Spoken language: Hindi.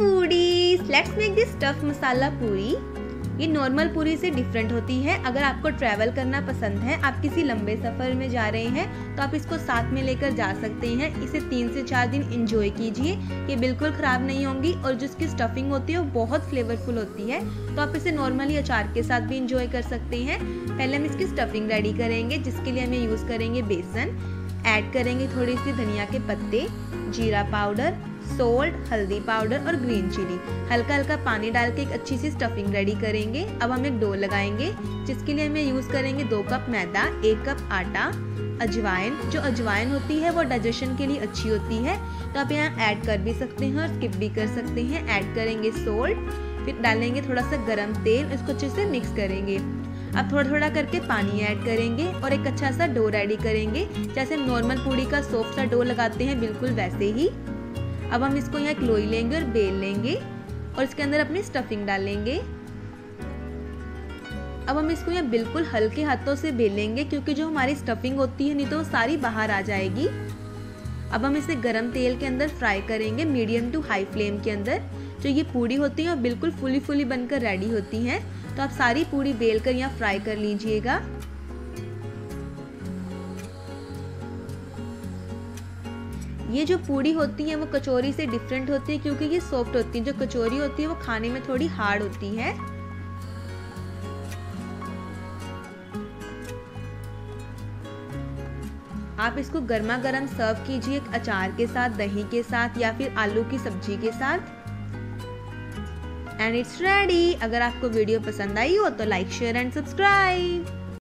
foodies, let's make this stuffed masala puri. ये नॉर्मल पूरी से डिफरेंट होती है। अगर आपको ट्रैवल करना पसंद है आप किसी लंबे सफ़र में जा रहे हैं तो आप इसको साथ में लेकर जा सकते हैं। इसे तीन से चार दिन इंजॉय कीजिए। ये बिल्कुल ख़राब नहीं होंगी और जिसकी स्टफिंग होती है वो बहुत फ्लेवरफुल होती है। तो आप इसे नॉर्मली अचार के साथ भी इंजॉय कर सकते हैं। पहले हम इसकी स्टफिंग रेडी करेंगे जिसके लिए हमें यूज़ करेंगे बेसन। ऐड करेंगे थोड़ी सी धनिया के पत्ते जीरा पाउडर सोल्ट, हल्दी पाउडर और ग्रीन चिली। हल्का हल्का पानी डाल के एक अच्छी सी स्टफिंग रेडी करेंगे। अब हम एक डो लगाएँगे, जिसके लिए हमें यूज़ करेंगे दो कप मैदा, एक कप आटा। अजवाइन, जो अजवाइन होती है, वो डाइजेशन के लिए अच्छी होती है। तो आप यहाँ ऐड कर भी सकते हैं और स्किप भी कर सकते हैं। ऐड करेंगे सोल्ट, फिर डालेंगे थोड़ा सा गर्म तेल, इसको अच्छे से मिक्स करेंगे। अब थोड़ा थोड़ा करके पानी ऐड करेंगे और एक अच्छा सा डो रेडी करेंगे। जैसे नॉर्मल पूड़ी का सॉफ्ट सा डो लगाते हैं, बिल्कुल वैसे ही। अब हम इसको यहाँ एक लोई लेंगे और बेल लेंगे और इसके अंदर अपनी स्टफिंग डालेंगे अब हम इसको यहाँ बिल्कुल हल्के हाथों से बेलेंगे क्योंकि जो हमारी स्टफिंग होती है, नहीं तो वो सारी बाहर आ जाएगी। अब हम इसे गरम तेल के अंदर फ्राई करेंगे मीडियम टू हाई फ्लेम के अंदर। जो ये पूड़ी होती है, वो बिल्कुल फुली फुली बनकर रेडी होती हैं। तो आप सारी पूड़ी बेल कर यहाँ फ्राई कर लीजिएगा। ये जो पूड़ी होती है, वो कचौरी से डिफरेंट होती है क्योंकि ये सॉफ्ट होती है। जो कचौरी होती है, वो खाने में थोड़ी हार्ड होती है। आप इसको गर्मा गर्म सर्व कीजिए अचार के साथ, दही के साथ या फिर आलू की सब्ज़ी के साथ। एंड इट्स रेडी अगर आपको वीडियो पसंद आई हो तो लाइक शेयर एंड सब्सक्राइब